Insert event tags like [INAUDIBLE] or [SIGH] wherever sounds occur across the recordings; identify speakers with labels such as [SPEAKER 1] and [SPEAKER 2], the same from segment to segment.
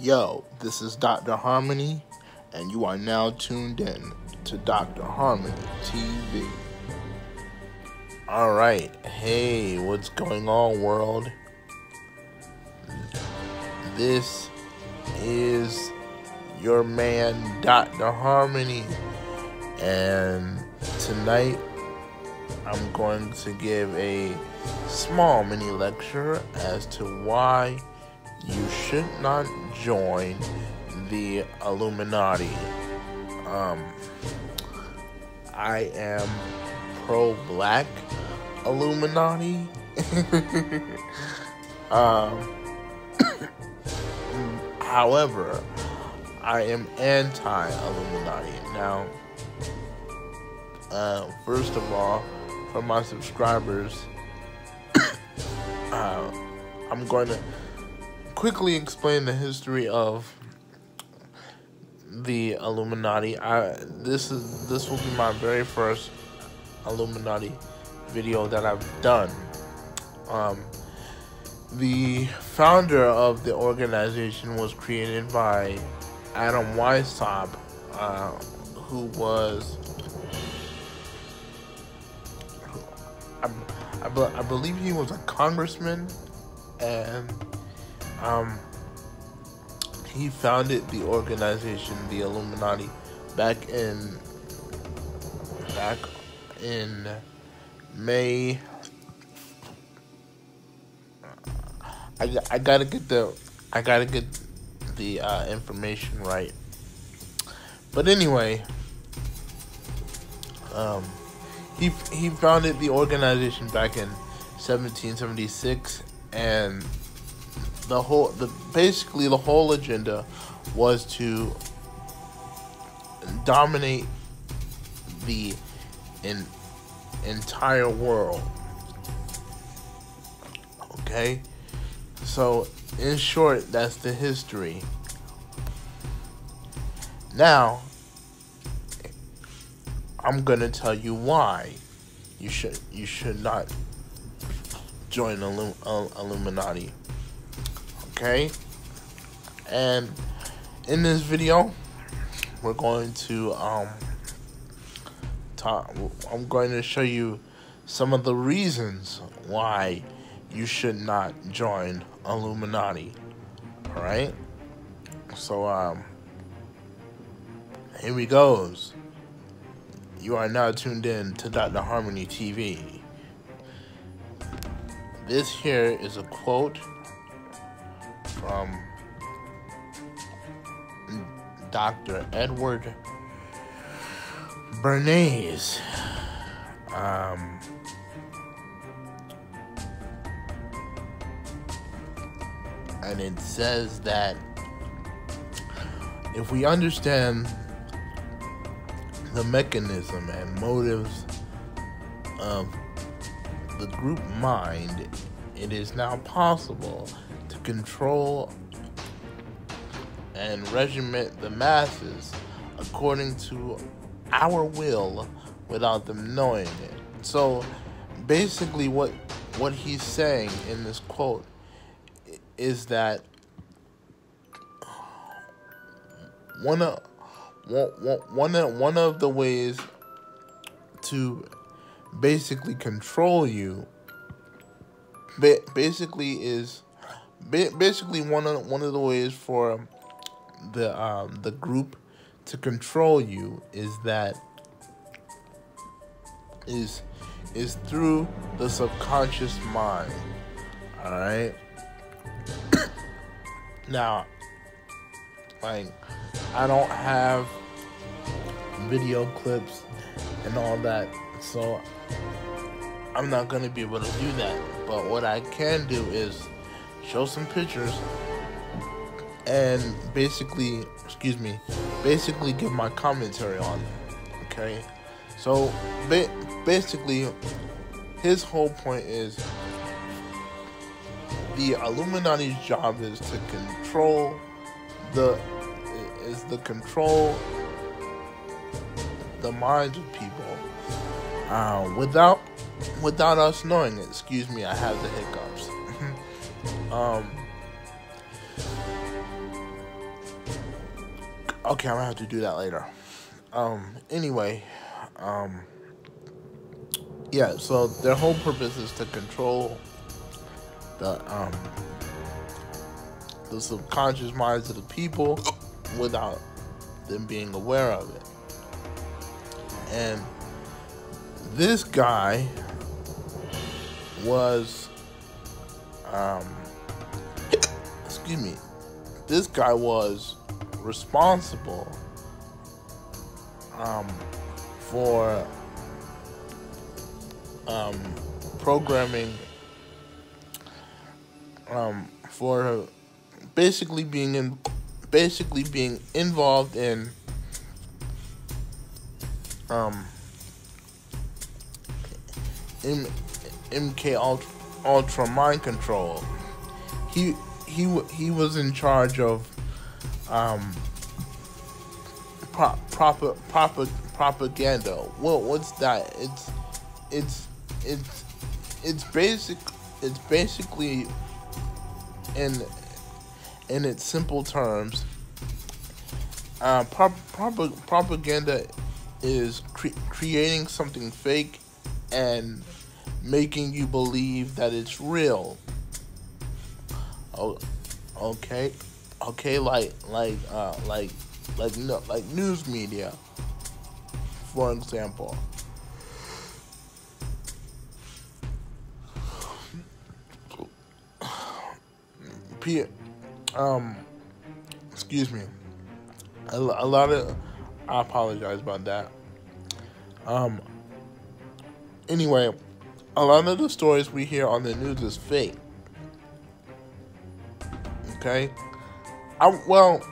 [SPEAKER 1] Yo, this is Dr. Harmony, and you are now tuned in to Dr. Harmony TV. Alright, hey, what's going on, world? This is your man, Dr. Harmony, and tonight I'm going to give a small mini lecture as to why you should not join the Illuminati. Um, I am pro black Illuminati. [LAUGHS] um, [COUGHS] however, I am anti Illuminati. Now, uh, first of all, for my subscribers, [COUGHS] uh, I'm going to quickly explain the history of the Illuminati. I this is this will be my very first Illuminati video that I've done. Um, the founder of the organization was created by Adam Weishaupt, uh, who was I, I, I believe he was a congressman and um, he founded the organization, the Illuminati, back in back in May. I, I gotta get the I gotta get the uh, information right. But anyway, um, he he founded the organization back in 1776 and the whole the basically the whole agenda was to dominate the in, entire world. Okay? So, in short, that's the history. Now, I'm going to tell you why you should you should not join Illum- Illuminati okay? And in this video, we're going to um talk I'm going to show you some of the reasons why you should not join Illuminati. All right? So um here we goes. You are now tuned in to Dr. Harmony TV. This here is a quote from Dr. Edward Bernays. Um, and it says that if we understand the mechanism and motives of the group mind, it is now possible control and regiment the masses according to our will without them knowing it. So basically what what he's saying in this quote is that one of one of one of the ways to basically control you basically is basically one of one of the ways for the um, the group to control you is that is is through the subconscious mind. All right. [COUGHS] now, like I don't have video clips and all that, so I'm not gonna be able to do that. But what I can do is show some pictures, and basically, excuse me, basically give my commentary on. Okay, so ba- basically, his whole point is the Illuminati's job is to control the is the control the minds of people uh, without without us knowing it. Excuse me, I have the hiccups. Um, Okay, I'm gonna have to do that later. Um, anyway, um, yeah, so their whole purpose is to control the um the subconscious minds of the people without them being aware of it. And this guy was um excuse me this guy was responsible um, for um, programming um, for basically being in basically being involved in um, M- MK Ultra, Ultra mind control. He he he was in charge of um, pro- proper proper propaganda. What what's that? It's it's it's it's basic. It's basically in in its simple terms. Uh, prop, prop, propaganda is cre- creating something fake and making you believe that it's real. Okay, okay, like like uh, like like no, like news media, for example. P, um, excuse me. A, a lot of, I apologize about that. Um. Anyway, a lot of the stories we hear on the news is fake. Okay, I well,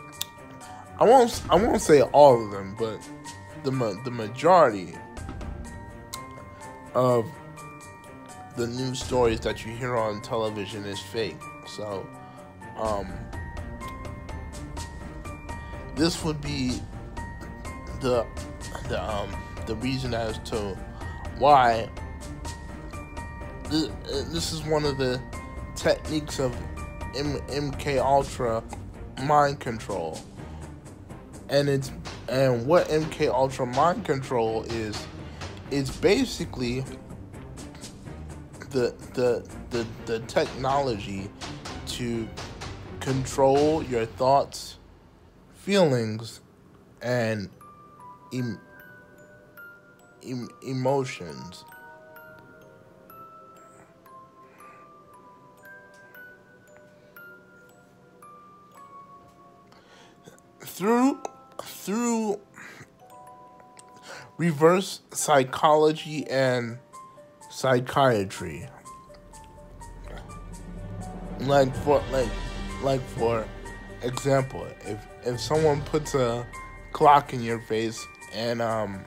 [SPEAKER 1] I won't I won't say all of them, but the the majority of the news stories that you hear on television is fake. So, um, this would be the the um the reason as to why this, this is one of the techniques of M- MK Ultra mind control and it's and what MK Ultra mind control is it's basically the the the the technology to control your thoughts, feelings, and em, em, emotions. Through through reverse psychology and psychiatry. Like for like like for example, if if someone puts a clock in your face and um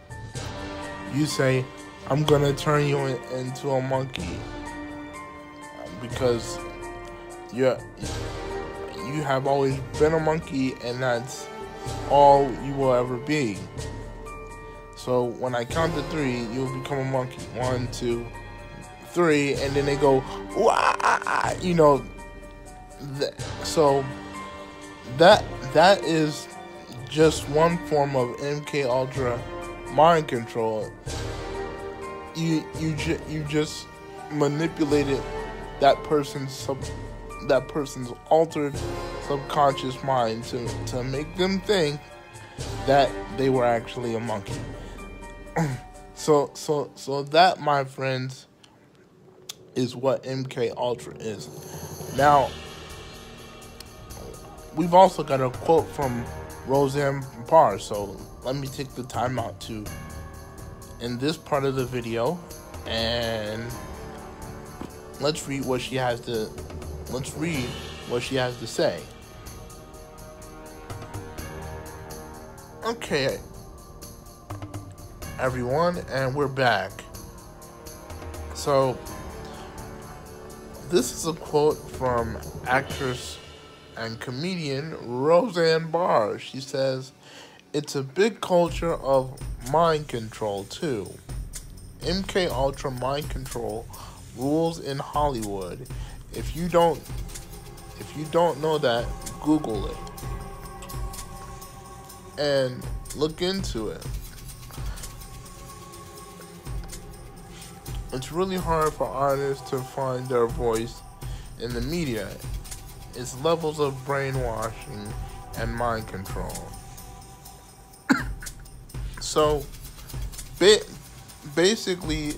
[SPEAKER 1] you say I'm gonna turn you in, into a monkey because you're you have always been a monkey and that's all you will ever be. So when I count to three, you'll become a monkey. One, two, three, and then they go, Wah! you know. Th- so that that is just one form of MK Ultra mind control. You you ju- you just manipulated that person's sub that person's altered subconscious mind to, to make them think that they were actually a monkey. [CLEARS THROAT] so so so that my friends is what MK Ultra is. Now we've also got a quote from Roseanne Barr, so let me take the time out to in this part of the video and let's read what she has to let's read what she has to say. Okay, everyone, and we're back. So, this is a quote from actress and comedian Roseanne Barr. She says, It's a big culture of mind control, too. MK Ultra mind control rules in Hollywood. If you don't if you don't know that, Google it. And look into it. It's really hard for artists to find their voice in the media. It's levels of brainwashing and mind control. [COUGHS] so, ba- basically,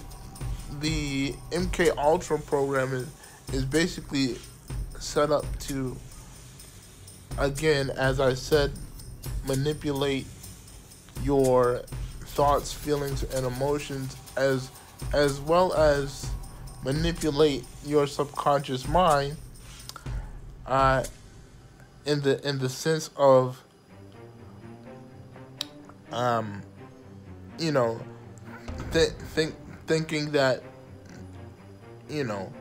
[SPEAKER 1] the MK Ultra program is, is basically set up to, again, as I said, manipulate your thoughts, feelings, and emotions as as well as manipulate your subconscious mind uh, in the in the sense of um, you know th- think thinking that you know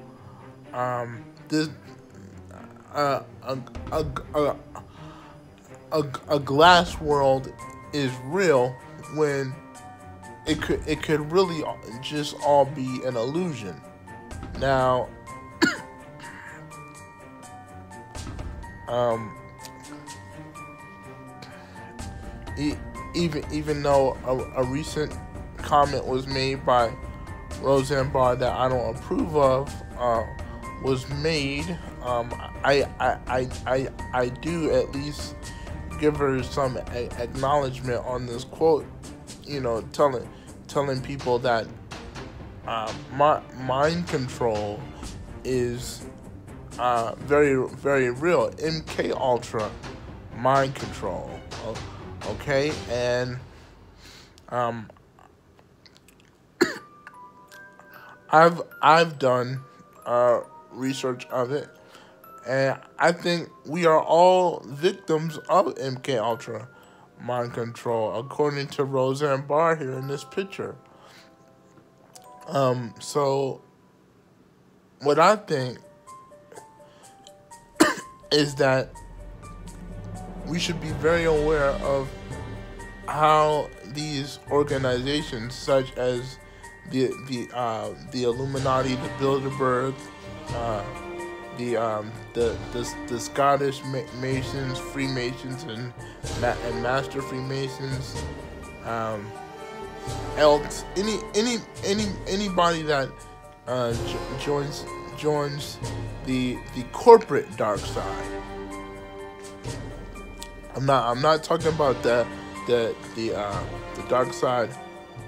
[SPEAKER 1] um, this uh, a, a, a, a glass world is real when it could it could really just all be an illusion. Now, [COUGHS] um, even even though a, a, recent comment was made by Roseanne Barr that I don't approve of uh, was made, um, I, I I I I do at least give her some a- acknowledgement on this quote you know, telling telling people that uh, my, mind control is uh, very very real. MK Ultra mind control. Okay, and um, [COUGHS] I've I've done uh, research of it, and I think we are all victims of MK Ultra mind control, according to Roseanne Barr here in this picture. Um, so, what I think [COUGHS] is that we should be very aware of how these organizations, such as the the uh, the Illuminati, the Bilderberg, uh, the um, the, the the Scottish Masons, Freemasons, and and Master Freemasons, um, Elks, any any any anybody that uh, joins joins the the corporate dark side. I'm not I'm not talking about the the the uh, the dark side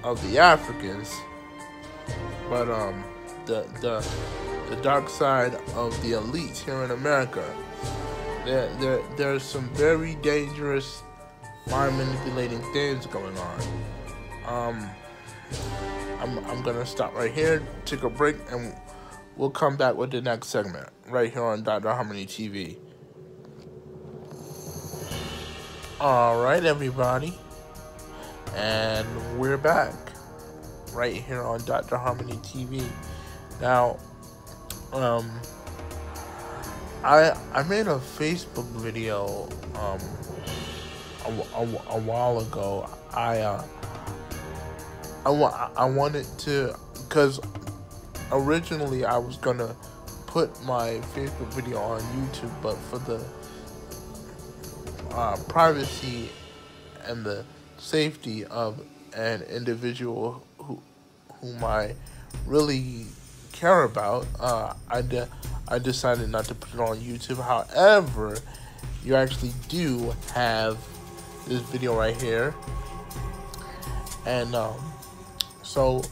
[SPEAKER 1] of the Africans, but um the the the dark side of the elites here in America. There, there, there's some very dangerous mind manipulating things going on. Um, I'm, I'm gonna stop right here, take a break, and we'll come back with the next segment right here on Dr. Harmony TV. All right, everybody, and we're back right here on Dr. Harmony TV. Now, um, I I made a Facebook video um a, a, a while ago. I uh I I wanted to because originally I was gonna put my Facebook video on YouTube, but for the uh, privacy and the safety of an individual who whom I really care about, uh, I, de- I decided not to put it on YouTube. However, you actually do have this video right here. And um, so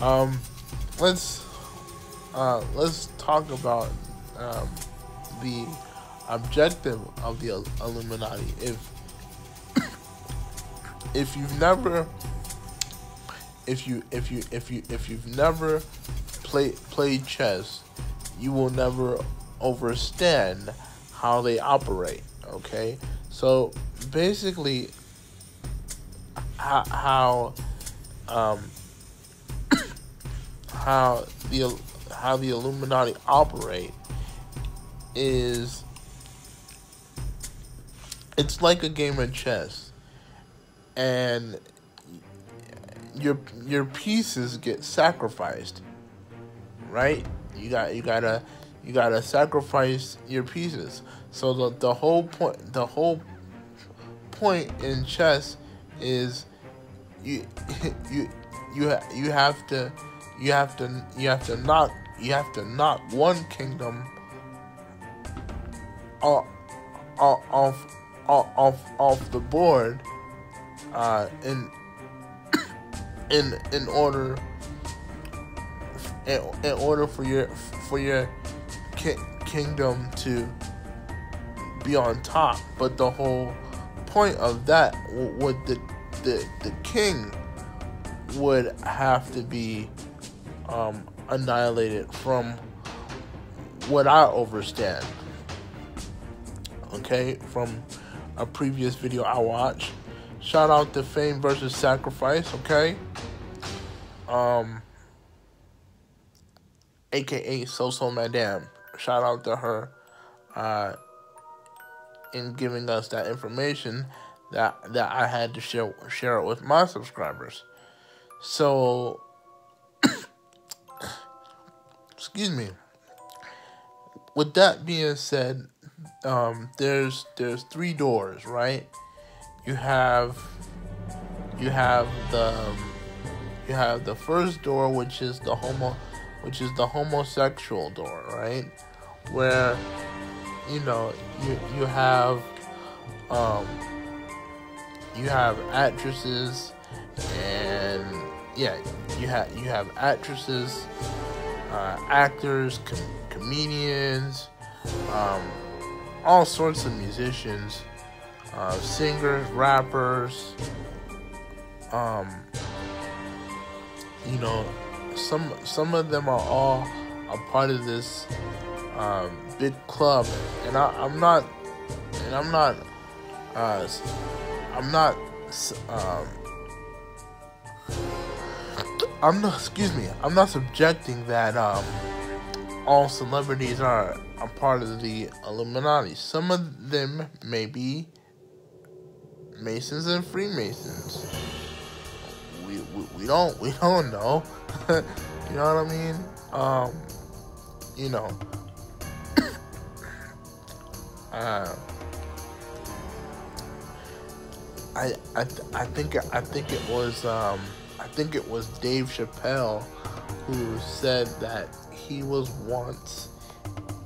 [SPEAKER 1] um, let's uh, let's talk about um, the objective of the Illuminati. If [COUGHS] if you've never if you if you if you if you've never play played chess, you will never understand how they operate. Okay, so basically, how how um, [COUGHS] how the how the Illuminati operate is it's like a game of chess, and your your pieces get sacrificed right? You got you gotta you gotta sacrifice your pieces. So the the whole point the whole point in chess is you [LAUGHS] you you you have to you have to you have to knock you have to knock one kingdom off off off off the board uh, in [COUGHS] in in order in, in order for your for your ki- kingdom to be on top but the whole point of that would the the the king would have to be um, annihilated from what I understand. Okay, from a previous video I watched. Shout out to Fame versus Sacrifice, okay? Um aka So So Madame. Shout out to her uh in giving us that information that that I had to share share it with my subscribers. So [COUGHS] excuse me. With that being said, um, there's there's three doors, right? You have you have the you have the first door, which is the homo, which is the homosexual door, right? Where you know you you have um, you have actresses and yeah you have you have actresses uh, actors com- comedians um, all sorts of musicians uh, singers rappers um, you know some some of them are all a part of this um, big club and I, i'm not and i'm not uh, I'm not. Um, I'm not. Excuse me. I'm not subjecting that um, all celebrities are a part of the Illuminati. Some of them may be Masons and Freemasons. We, we, we don't we don't know. [LAUGHS] you know what I mean? Um, you know. [COUGHS] uh, I I I think I think it was um, I think it was Dave Chappelle who said that he was once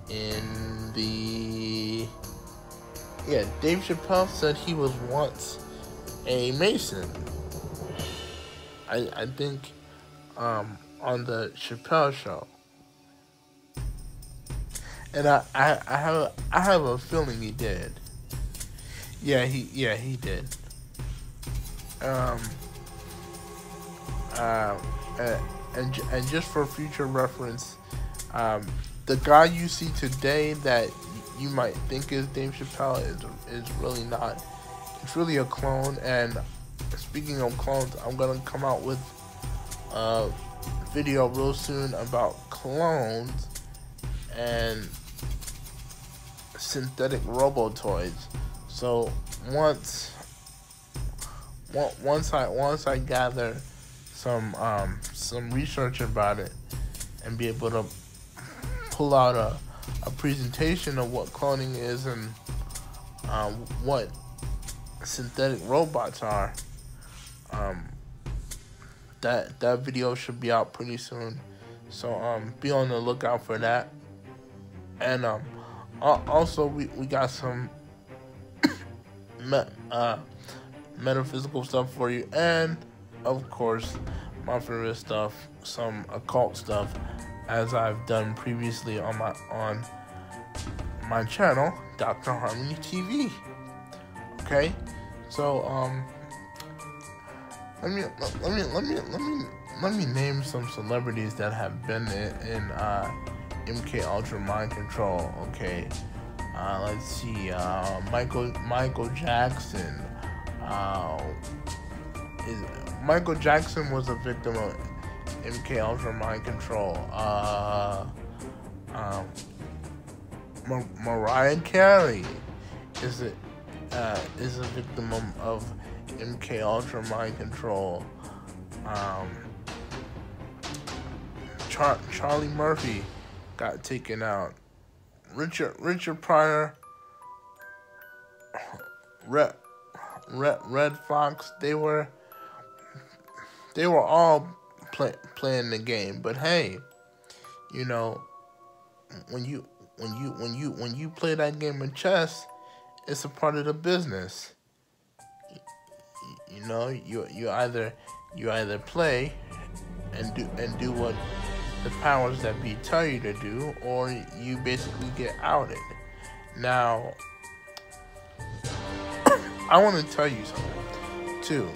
[SPEAKER 1] in the yeah Dave Chappelle said he was once a Mason. I I think um, on the Chappelle show. And I, I, I have I have a feeling he did. Yeah, he yeah he did um, uh, and and just for future reference, um, the guy you see today that you might think is Dave Chappelle is is really not. It's really a clone. And speaking of clones, I'm gonna come out with a video real soon about clones and synthetic robo toys. So once once I once I gather some um, some research about it and be able to pull out a, a presentation of what cloning is and um, what synthetic robots are. Um, that that video should be out pretty soon, so um, be on the lookout for that. And um, also we we got some [COUGHS] uh metaphysical stuff for you, and of course, my favorite stuff, some occult stuff, as I've done previously on my on my channel, Dr. Harmony TV. Okay, so um, let me let me let me let me let me name some celebrities that have been in, in uh, MK Ultra Mind Control. Okay, uh, let's see, uh, Michael Michael Jackson. Uh, is, Michael Jackson was a victim of MK Ultra mind control. Uh, um, Mar- Mariah Carey is a uh, is a victim of, of MK Ultra mind control. Um, Char- Charlie Murphy got taken out. Richard Richard Pryor. Re- Red, Redd Foxx, they were they were all play, playing the game. But hey, you know, when you when you when you when you play that game of chess, it's a part of the business. You, know, you you either you either play and do and do what the powers that be tell you to do, or you basically get outed. Now, [COUGHS] I want to tell you something too,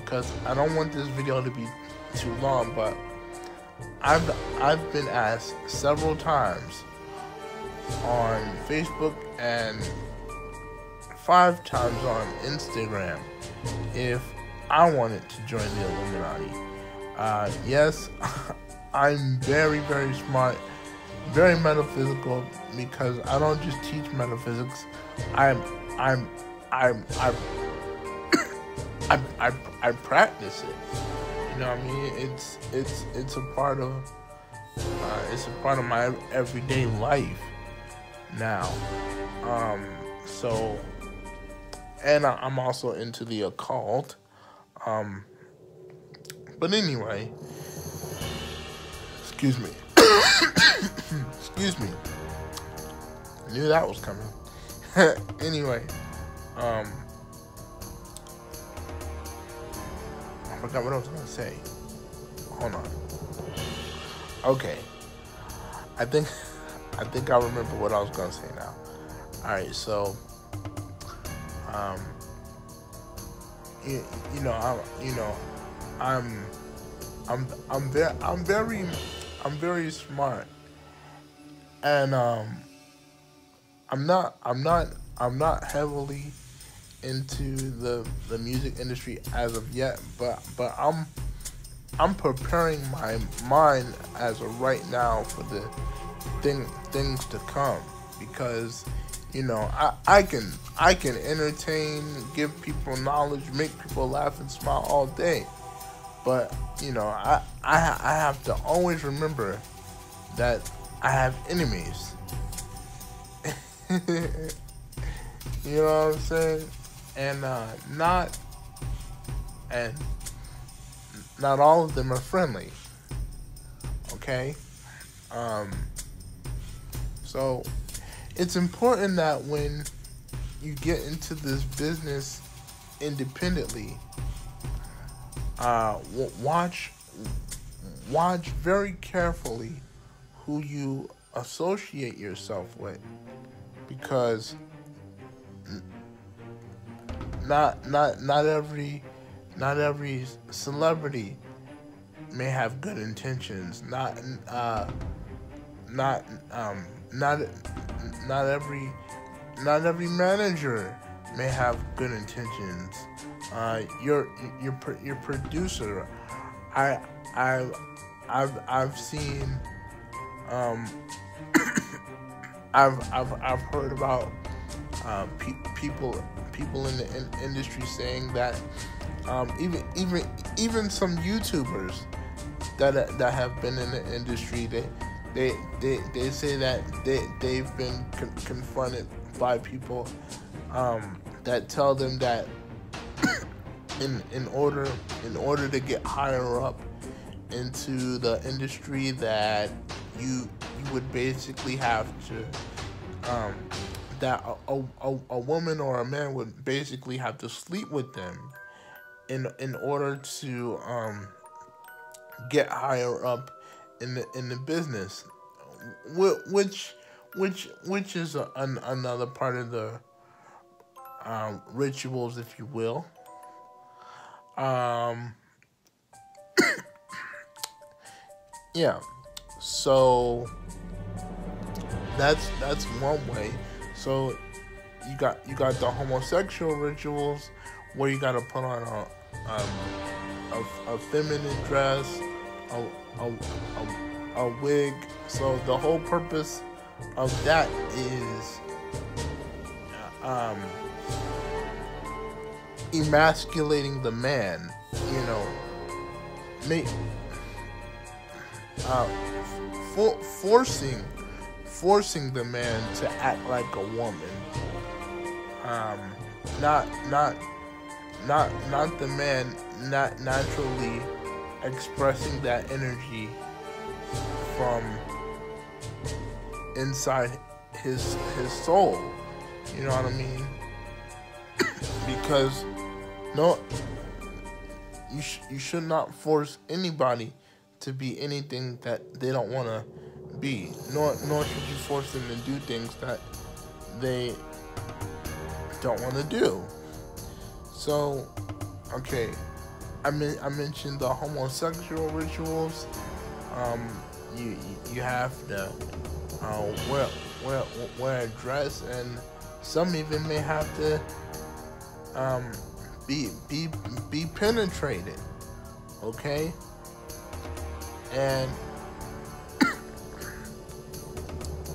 [SPEAKER 1] because I don't want this video to be too long, but I've I've been asked several times on Facebook and five times on Instagram if I wanted to join the Illuminati. Uh, yes, [LAUGHS] I'm very, very smart, very metaphysical because I don't just teach metaphysics. I'm, I'm, I'm, I'm, [COUGHS] I, I, I practice it. You know what I mean? It's, it's, it's a part of, uh, it's a part of my everyday life now. Um, so, and I, I'm also into the occult. Um, but anyway, excuse me. [COUGHS] excuse me. I knew that was coming. [LAUGHS] anyway, um, I forgot what I was gonna say. Hold on. Okay. I think [LAUGHS] I think I remember what I was gonna say now. All right, so um, you, you know, I, you know, I'm, I'm, I'm very, I'm very, I'm very smart, and um, I'm not, I'm not, I'm not heavily into the the music industry as of yet, but but I'm I'm preparing my mind as of right now for the thing things to come. Because you know I, I can I can entertain, give people knowledge, make people laugh and smile all day. But you know I I, I have to always remember that I have enemies. [LAUGHS] you know what I'm saying? And uh, not and not all of them are friendly. Okay? Um so it's important that when you get into this business independently, uh, watch watch very carefully who you associate yourself with, because not not not every not every celebrity may have good intentions. Not uh, not um, not not every not every manager may have good intentions. Uh, your your your producer, I I I've I've seen um [COUGHS] I've I've I've heard about uh, pe- people people in the in- industry saying that um, even even even some YouTubers that that have been in the industry they they they, they say that they they've been con- confronted by people um, that tell them that [COUGHS] in in order in order to get higher up into the industry that you you would basically have to um, that a, a, a woman or a man would basically have to sleep with them in in order to um, get higher up in the in the business, which which which is a, an, another part of the um, rituals, if you will. Um, [COUGHS] yeah, so that's that's one way. So you got you got the homosexual rituals where you got to put on a um, a, a feminine dress, a, a, a, a wig. So the whole purpose of that is um, emasculating the man, you know, make, uh, for, forcing forcing the man to act like a woman. Um, not not not not the man not naturally expressing that energy from inside his his soul. You know what I mean? [COUGHS] because no you sh- you should not force anybody to be anything that they don't want to be. Nor nor should you force them to do things that they don't want to do. So, okay, I mean I mentioned the homosexual rituals. Um, you you have to uh, wear wear wear a dress, and some even may have to um, be be be penetrated. Okay, and [COUGHS]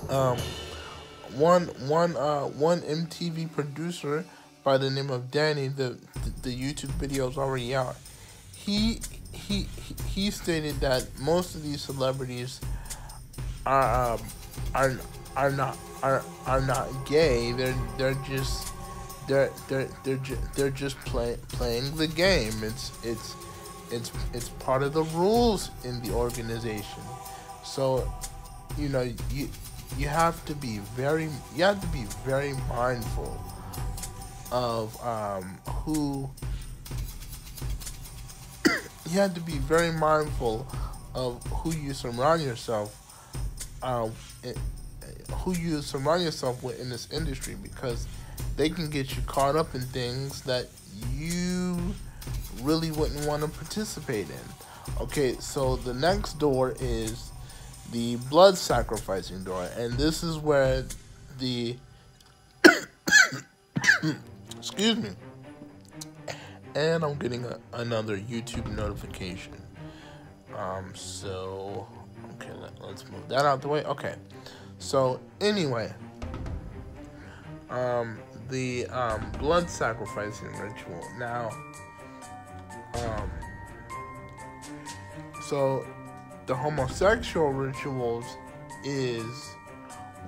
[SPEAKER 1] um, one one uh one MTV producer by the name of Danny, the the, the YouTube video is already out. He he he stated that most of these celebrities are um, are are not are are not gay. They're they're just they're they're they're ju- they're just play, playing the game. It's it's it's it's part of the rules in the organization. So, you know, you you have to be very you have to be very mindful of um, who you have to be very mindful of who you surround yourself uh, who you surround yourself with in this industry because they can get you caught up in things that you really wouldn't want to participate in. Okay, so the next door is the blood sacrificing door, and this is where the [COUGHS] excuse me, and I'm getting a, another YouTube notification. Um, so okay, let, let's move that out the way. Okay, so anyway, um, the um, blood sacrificing ritual. Now, um, so the homosexual rituals is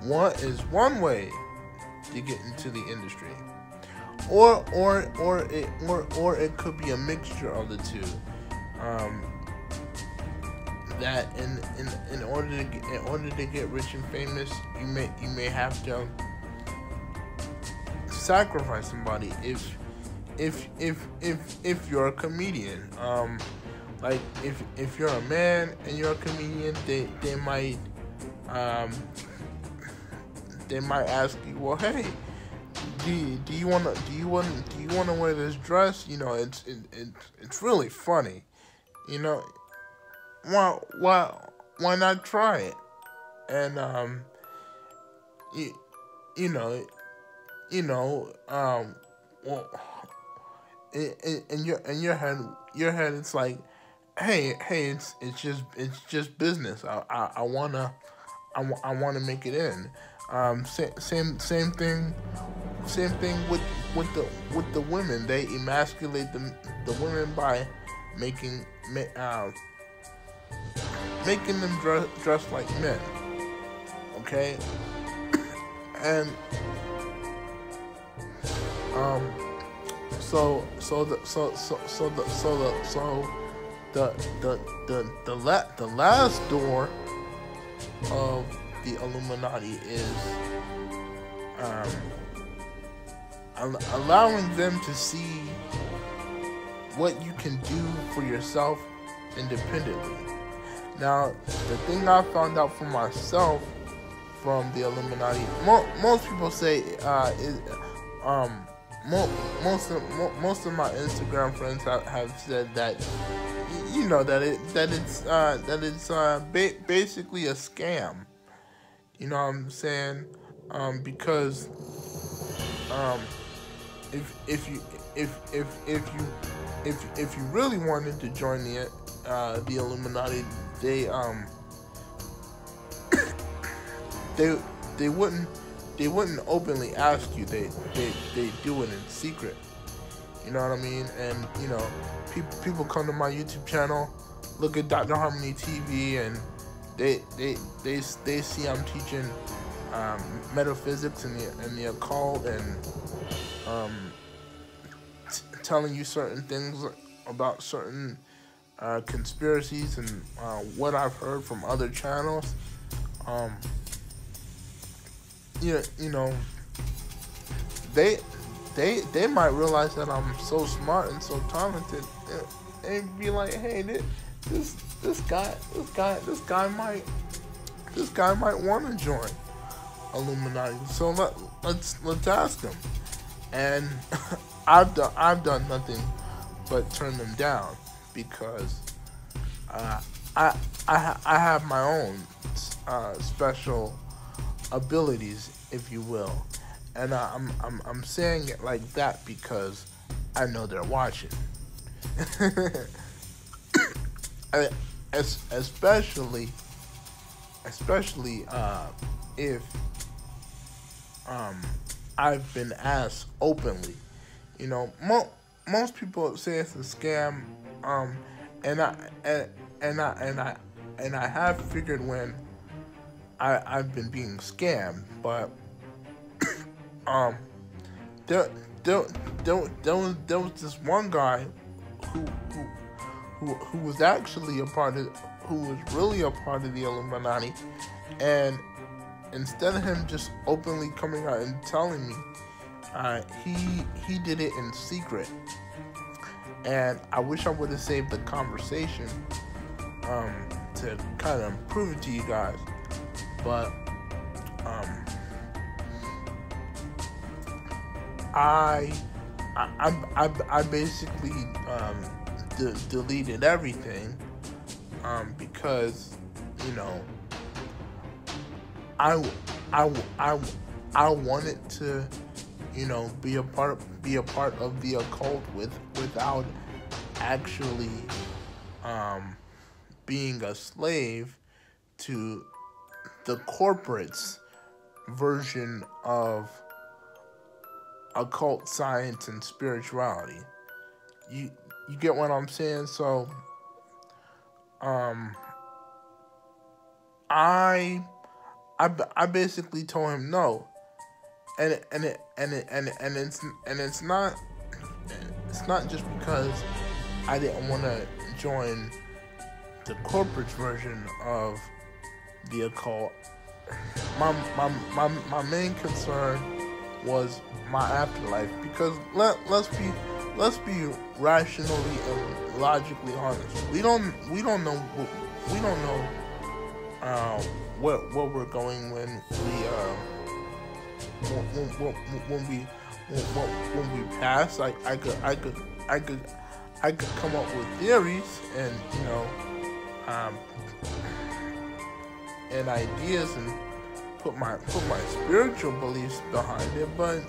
[SPEAKER 1] one is one way to get into the industry, or or or it or or it could be a mixture of the two. Um, that in, in in order to get, in order to get rich and famous, you may you may have to sacrifice somebody if if if if if you're a comedian. Um, like if if you're a man and you're a comedian, they they might um they might ask you, well, hey, do you, do you want to do you want do you want to wear this dress? You know, it's it, it it's really funny. You know, why why why not try it? And um, you you know, you know, um, well, in, in, in your in your head, your head, it's like, hey, hey, it's it's just it's just business. I I, I wanna I, I wanna make it in. Um, same same thing, same thing with with the with the women. They emasculate the the women by making uh, making them dress dress like men. Okay, [COUGHS] and um, so so the so so so the so the so the the the the, la- the last door of the Illuminati is um, allowing them to see what you can do for yourself independently. Now, the thing I found out for myself from the Illuminati, mo- most people say uh, is um, mo- most of mo- most of my Instagram friends have, have said that you know that it that it's uh, that it's uh, ba- basically a scam. You know what I'm saying? Um, because um, if if you if if if you if if you really wanted to join the uh, the Illuminati, they um [COUGHS] they they wouldn't they wouldn't openly ask you. They they they do it in secret. You know what I mean? And you know, people people come to my YouTube channel, look at Dr. Harmony TV, and they they they they see I'm teaching um, metaphysics and the and the occult and um, telling you certain things about certain uh, conspiracies and uh, what I've heard from other channels. Um, you, you know, they they they might realize that I'm so smart and so talented and, and be like, hey, this this this guy this guy this guy might this guy might want to join Illuminati. So let let's let's ask him. And [LAUGHS] I've done I've done nothing but turn them down because uh, I I I have my own uh, special abilities, if you will, and I'm I'm I'm saying it like that because I know they're watching. [LAUGHS] especially especially uh, if um, I've been asked openly. You know, mo- most people say it's a scam, um, and I and, and I and I and I have figured when I I've been being scammed, but [COUGHS] um, there there there there was, there was this one guy who who who was actually a part of who was really a part of the Illuminati, and instead of him just openly coming out and telling me, uh, he he did it in secret. And I wish I would have saved the conversation um, to kind of prove it to you guys, but um, I, I I I basically um, de- deleted everything um, because you know I, I, I, I wanted to, you know, be a part be a part of the occult with without actually um, being a slave to the corporate's version of occult science and spirituality. You you get what I'm saying? So um I I, I basically told him no, and and it and it and it, and it's and it's not it's not just because I didn't want to join the corporate version of the occult. My my my my main concern was my afterlife because let let's be let's be rationally and logically honest. We don't we don't know we don't know. Um, what what we're going when we uh, when, when, when we when, when we pass. Like I could I could I could I could come up with theories and you know um, and ideas and put my put my spiritual beliefs behind it, but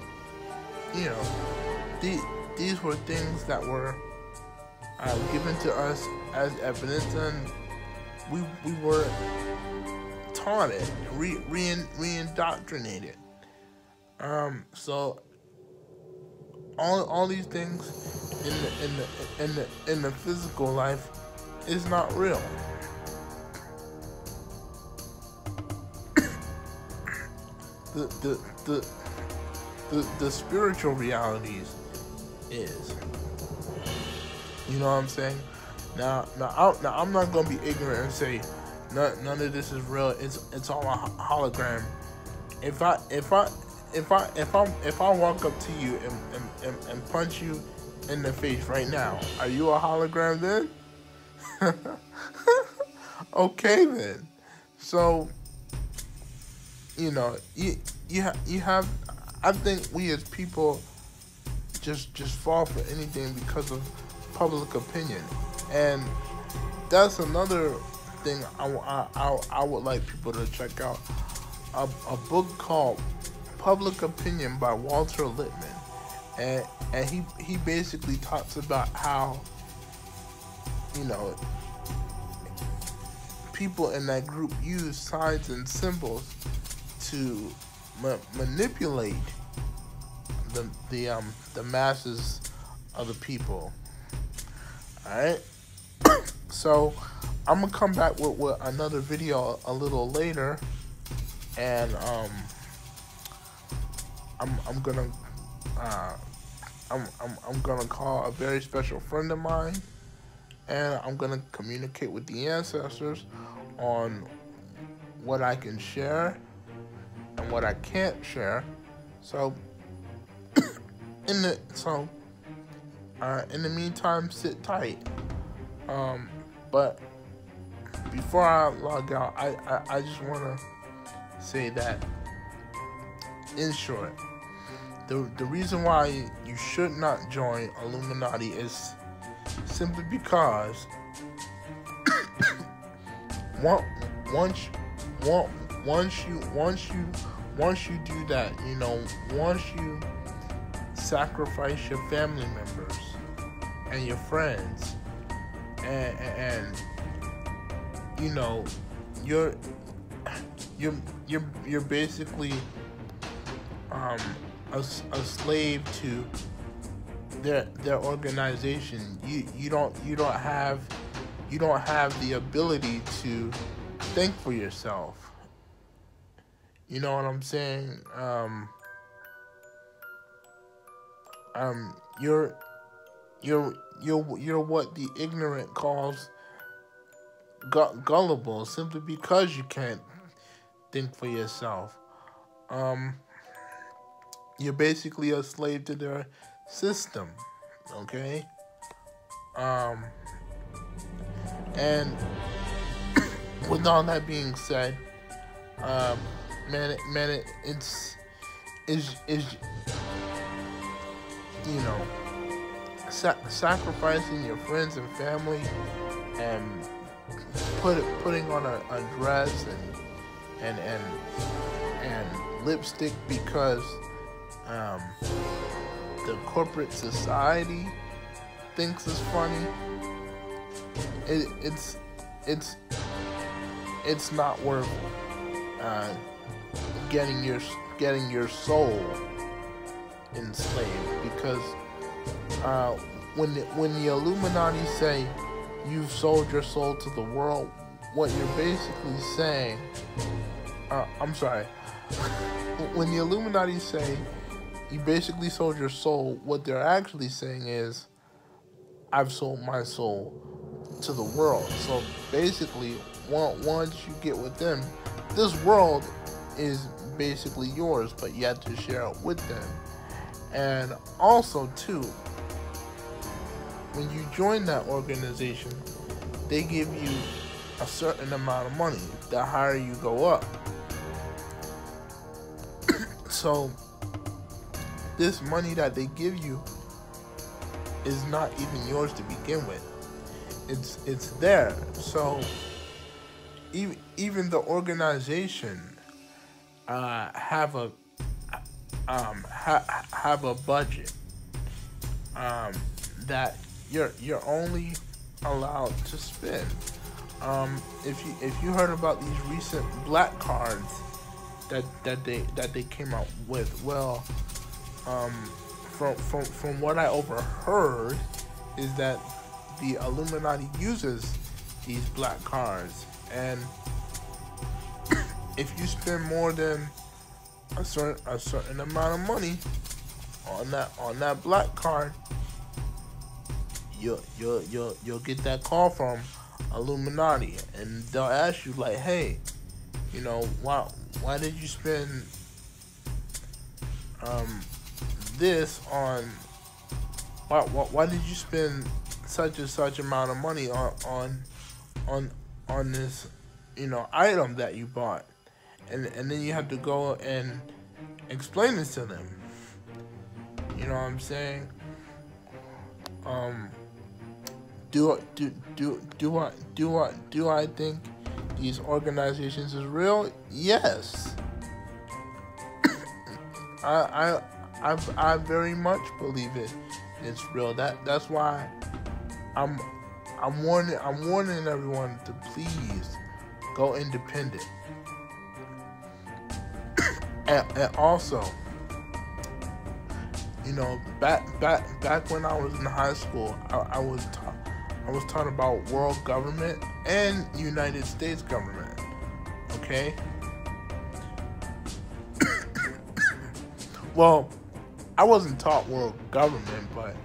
[SPEAKER 1] you know these these were things that were uh, given to us as evidence and we we were taught it, re, re, re-indoctrinated. Um, so all, all these things in the, in the, in the, in the physical life is not real. [COUGHS] the, the, the, the, the spiritual realities is. You know what I'm saying? Now, now, I, now I'm not gonna be ignorant and say None, none of this is real. It's it's all a hologram. If I if I if I if I if I walk up to you and, and, and, and punch you in the face right now, are you a hologram then? [LAUGHS] okay then. So you know you you ha- you have. I think we as people just just fall for anything because of public opinion, and that's another thing I, I, I, would like people to check out a, a book called Public Opinion by Walter Lippmann. And, and he, he basically talks about how, you know, people in that group use signs and symbols to ma- manipulate the the um the masses of the people. All right. [COUGHS] so I'm gonna come back with, with another video a little later, and um, I'm I'm gonna uh, I'm, I'm, I'm gonna call a very special friend of mine and I'm gonna communicate with the ancestors on what I can share and what I can't share. So [COUGHS] in the so uh, in the meantime, sit tight. Um, but before I log out, I, I, I just want to say that in short, the the reason why you should not join Illuminati is simply because [COUGHS] once once once you once you once you do that, you know, once you sacrifice your family members and your friends and, and, you know you're you're you're you're basically um, a, a slave to their their organization. You you don't you don't have you don't have the ability to think for yourself. You know what I'm saying? Um, um, you're you're you're you're what the ignorant calls gu- gullible simply because you can't think for yourself. Um, you're basically a slave to their system, okay? Um, and [COUGHS] with all that being said, um, man, man, it, it's is is you know sa- sacrificing your friends and family and put putting on a, a dress and and and and lipstick because um, the corporate society thinks is funny. It, it's it's it's not worth uh, getting your getting your soul enslaved because uh, when the, when the Illuminati say you've sold your soul to the world, what you're basically saying, uh, I'm sorry, [LAUGHS] when the Illuminati say you basically sold your soul, what they're actually saying is, I've sold my soul to the world. So basically, once you get with them, this world is basically yours, but you have to share it with them. And also, too, when you join that organization, they give you a certain amount of money. The higher you go up. [COUGHS] so, this money that they give you is not even yours to begin with. It's it's there. So even even the organization uh, have a um, ha- have a budget um, that you're you're only allowed to spend. Um, if you if you heard about these recent black cards that that they that they came out with, well, um, from from from what I overheard is that the Illuminati uses these black cards, and [COUGHS] if you spend more than a certain a certain amount of money on that on that black card, you'll you'll you'll you'll get that call from Illuminati, and they'll ask you like, hey, you know, why why did you spend um this on why, why why did you spend such and such amount of money on on on on this you know item that you bought and and then you have to go and explain this to them you know what i'm saying um do do do do I do I do I think these organizations is real? Yes. [COUGHS] I I I I very much believe it. It's real. That that's why I'm I'm warning I'm warning everyone to please go independent. And, and also, you know, back back back when I was in high school, I, I was taught I was taught about world government and United States government. Okay. [COUGHS] well, I wasn't taught world government, but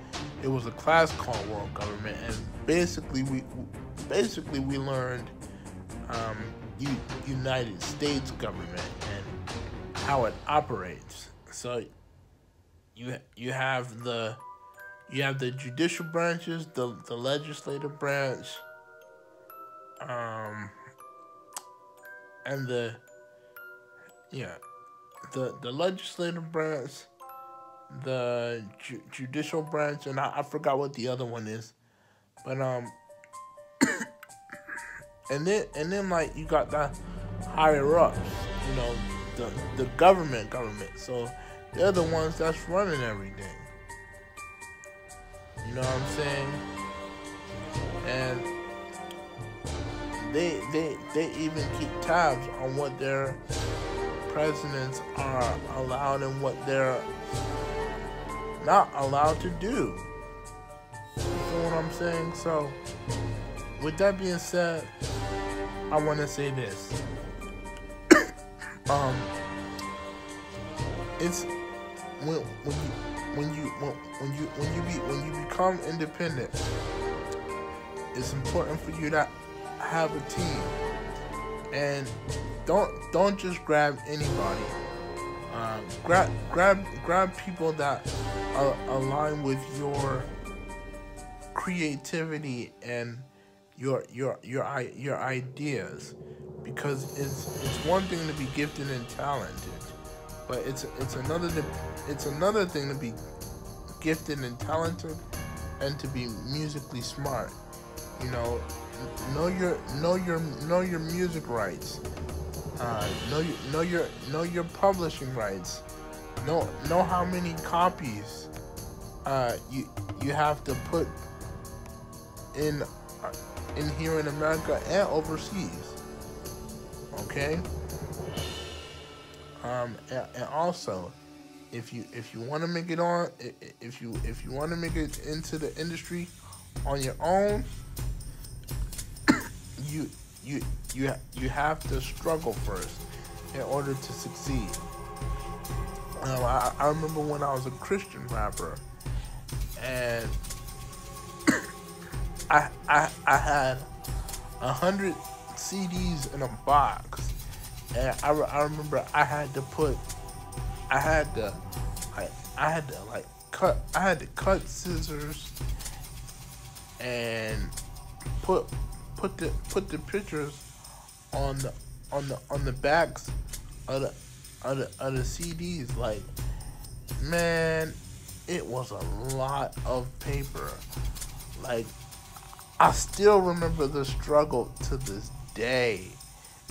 [SPEAKER 1] it was a class called world government, and basically we basically we learned um, U- United States government how it operates. So you you have the you have the judicial branches, the the legislative branch, um, and the yeah, the the legislative branch, the ju- judicial branch, and I, I forgot what the other one is, but um, [COUGHS] and then and then like you got the higher ups, you know, the the government government. So they're the ones that's running everything. You know what I'm saying? And they they they even keep tabs on what their presidents are allowed and what they're not allowed to do. You know what I'm saying? So with that being said, I want to say this. Um, it's when when you when you when, when you when you be when you become independent, it's important for you to have a team, and don't don't just grab anybody. Um, grab grab grab people that uh, align with your creativity and your your your your ideas because it's it's one thing to be gifted and talented but it's it's another it's another thing to be gifted and talented and to be musically smart you know know your know your know your music rights uh, know your know your know your publishing rights know know how many copies uh, you you have to put in uh, in here in America and overseas. Okay. Um, and, also, if you if you want to make it on, if you if you want to make it into the industry on your own, [COUGHS] you you you you have to struggle first in order to succeed. Um, I, I remember when I was a Christian rapper, and [COUGHS] I I I had a hundred CDs in a box, and I, I remember I had to put I had to like I had to like cut I had to cut scissors and put put the put the pictures on the on the on the backs of the of the, of the CDs like man it was a lot of paper. Like I still remember the struggle to this day.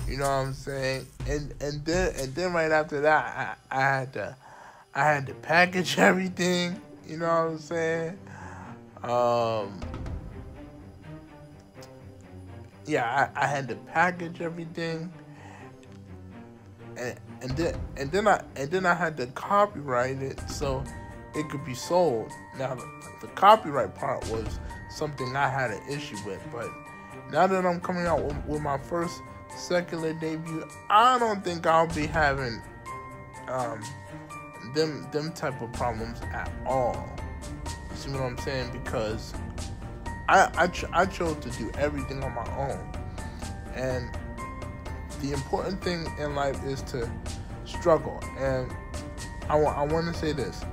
[SPEAKER 1] You know what I'm saying? And and then and then right after that, I, I had to I had to package [LAUGHS] everything. You know what I'm saying? Um, yeah, I, I had to package everything. And, and then and then I and then I had to copyright it so it could be sold. Now the, the copyright part was something I had an issue with. But now that I'm coming out with, with my first secular debut, I don't think I'll be having um, them them type of problems at all. You see what I'm saying? Because I I, ch- I chose to do everything on my own, and the important thing in life is to struggle. And I want I want to say this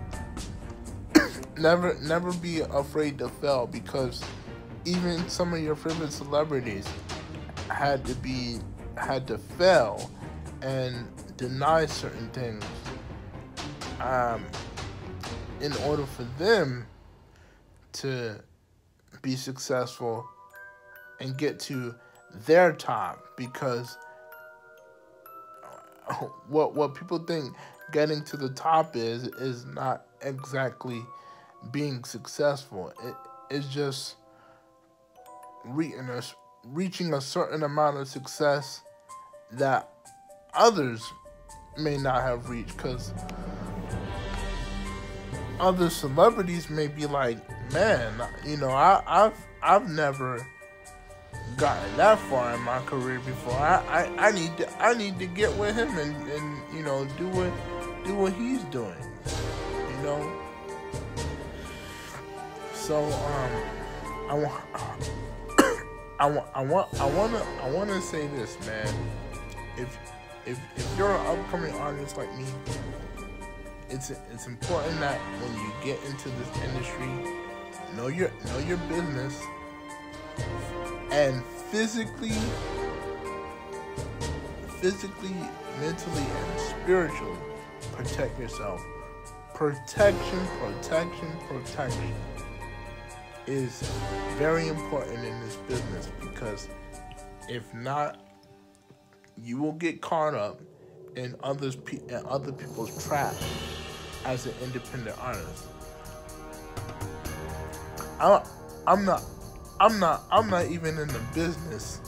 [SPEAKER 1] [COUGHS] never never be afraid to fail because even some of your favorite celebrities had to be had to fail and deny certain things um, in order for them to be successful and get to their top because what what people think getting to the top is is not exactly being successful. It, it's just reaching a, reaching a certain amount of success that others may not have reached because other celebrities may be like, man, you know, I, I've I've never gotten that far in my career before. I, I, I need to I need to get with him and, and you know do what do what he's doing. You know. So um, I want, I want, I want, I want to, I want to say this, man. If if if you're an upcoming artist like me, it's it's important that when you get into this industry, know your know your business and physically physically, mentally, and spiritually protect yourself. Protection, protection, protection is very important in this business because if not, you will get caught up in others in other people's trap as an independent artist. I, I'm not, I'm not, I'm not even in the business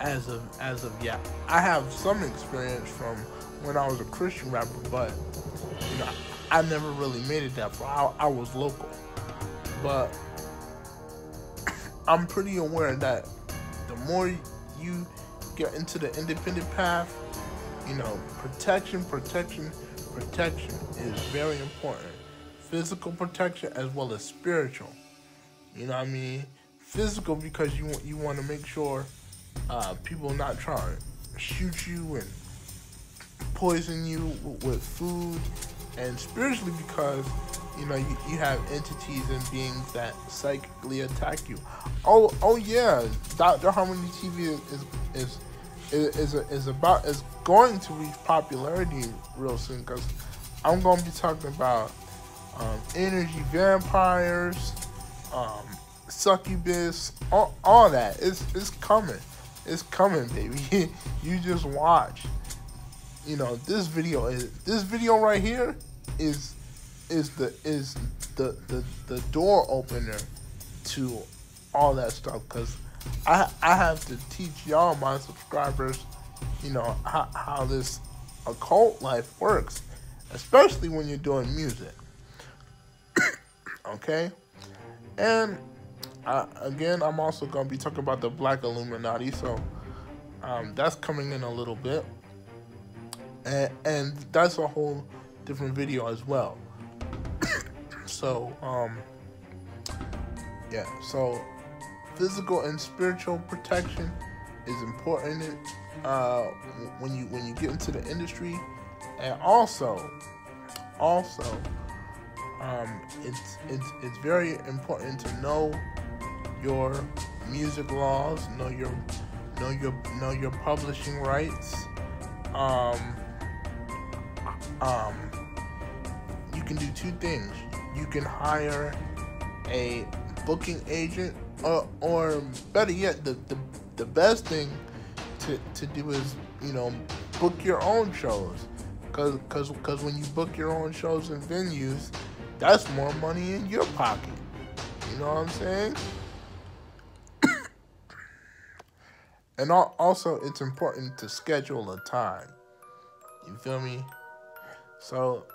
[SPEAKER 1] as of as of yet. I have some experience from when I was a Christian rapper, but you know, I never really made it that far. I, I was local, but I'm pretty aware that the more you get into the independent path, you know, protection, protection, protection is very important. Physical protection as well as spiritual. You know what I mean? Physical because you you want to make sure uh, people not trying to shoot you and poison you with food, and spiritually because you know you, you have entities and beings that psychically attack you. Oh, oh yeah, Doctor Harmony TV is is is is, is about is going to reach popularity real soon because I'm going to be talking about um, energy vampires, um, succubus, all, all that. It's it's coming. It's coming, baby. [LAUGHS] you just watch. You know, this video is this video right here is is the is the the, the door opener to all that stuff because I I have to teach y'all my subscribers, you know, how, how this occult life works, especially when you're doing music. [COUGHS] okay? And uh, again, I'm also going to be talking about the Black Illuminati, so um, that's coming in a little bit. And, and that's a whole different video as well. So, um, yeah, so physical and spiritual protection is important uh, when you when you get into the industry, and also, also, um, it's it's it's very important to know your music laws, know your know your know your publishing rights. Um, um, you can do two things. You can hire a booking agent, or, or better yet, the, the the best thing to, to do is you know book your own shows, cause cause cause when you book your own shows and venues, that's more money in your pocket. You know what I'm saying? [COUGHS] And also, it's important to schedule a time. You feel me? So,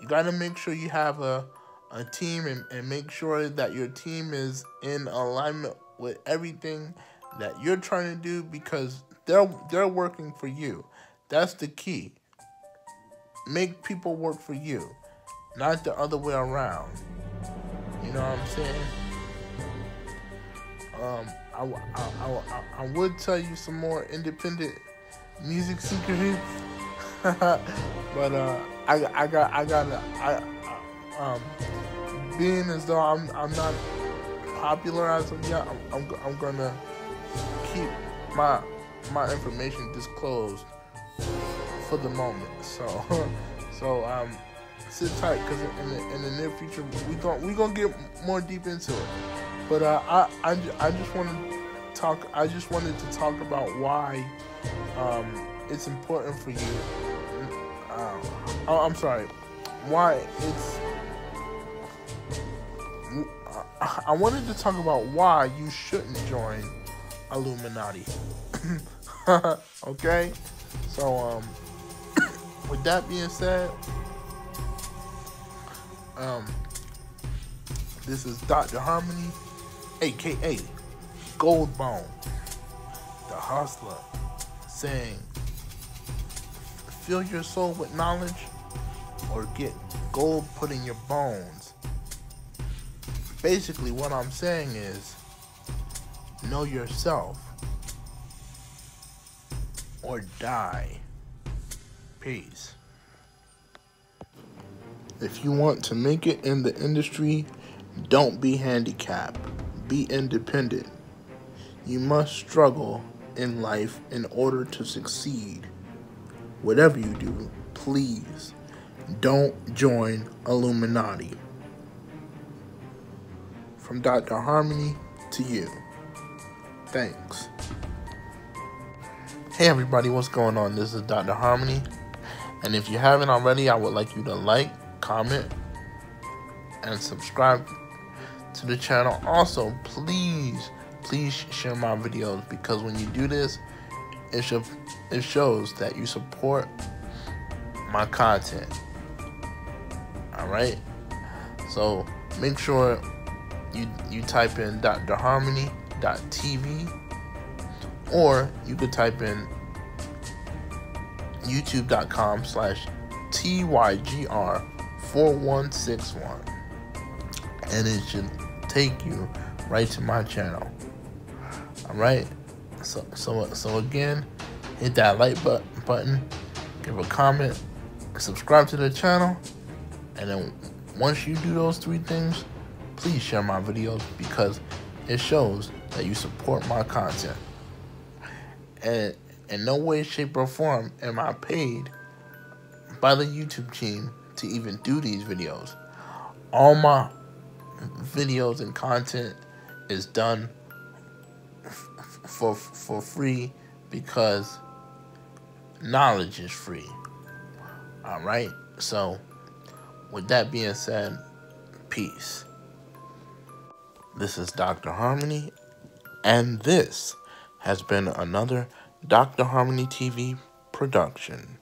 [SPEAKER 1] you got to make sure you have a, a team and, and make sure that your team is in alignment with everything that you're trying to do because they're they're working for you. That's the key. Make people work for you, not the other way around. You know what I'm saying? Um, I, I, I, I would tell you some more independent music secrets, [LAUGHS] but uh, I, I got I got I, um, being as though I'm I'm not popular as of yet, I'm, I'm, I'm gonna keep my my information disclosed for the moment. So [LAUGHS] so um sit tight because in the in the near future we going we gonna get more deep into it. But uh, I, I, I just want to talk. I just wanted to talk about why um, it's important for you. Uh, oh, I'm sorry. Why it's. I wanted to talk about why you shouldn't join Illuminati. [LAUGHS] okay, so um, [COUGHS] with that being said, um, this is Dr. Harmony aka Goldbone, the hustler, saying, Fill your soul with knowledge or get gold put in your bones. Basically, what I'm saying is know yourself or die. Peace. If you want to make it in the industry, don't be handicapped. Be independent. You must struggle in life in order to succeed. Whatever you do, please don't join Illuminati. From Dr. Harmony to you. Thanks. Hey everybody, what's going on? This is Dr. Harmony. And if you haven't already, I would like you to like, comment, and subscribe to the channel. Also, please, please share my videos because when you do this, it should it shows that you support my content. Alright? So make sure you you type in Dr. Harmony.tv or you could type in youtube.com slash tygr4161 and it should take you right to my channel all right so so so again hit that like button button give a comment subscribe to the channel and then once you do those three things please share my videos because it shows that you support my content and in no way, shape, or form am I paid by the YouTube team to even do these videos. All my videos and content is done for for free because knowledge is free. All right. So, with that being said, peace. This is Dr. Harmony, and this has been another Dr. Harmony TV production.